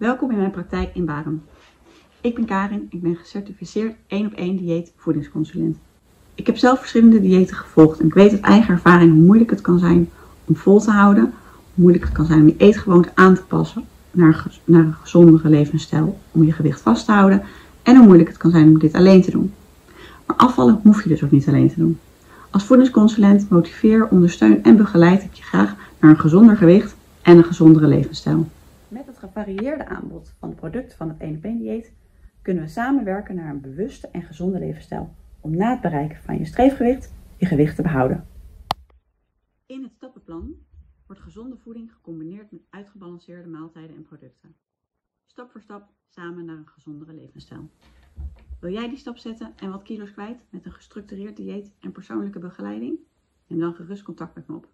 Welkom in mijn praktijk in Baren. Ik ben Karin, ik ben gecertificeerd 1 op 1 dieet voedingsconsulent. Ik heb zelf verschillende diëten gevolgd en ik weet uit eigen ervaring hoe moeilijk het kan zijn om vol te houden, hoe moeilijk het kan zijn om je eetgewoonte aan te passen naar, een gezondere levensstijl, om je gewicht vast te houden en hoe moeilijk het kan zijn om dit alleen te doen. Maar afvallen hoef je dus ook niet alleen te doen. Als voedingsconsulent motiveer, ondersteun en begeleid ik je graag naar een gezonder gewicht en een gezondere levensstijl. Gevarieerde aanbod van de producten van het 1 op 1 dieet kunnen we samenwerken naar een bewuste en gezonde levensstijl om na het bereiken van je streefgewicht je gewicht te behouden. In het stappenplan wordt gezonde voeding gecombineerd met uitgebalanceerde maaltijden en producten. Stap voor stap samen naar een gezondere levensstijl. Wil jij die stap zetten en wat kilo's kwijt met een gestructureerd dieet en persoonlijke begeleiding? Neem dan gerust contact met me op.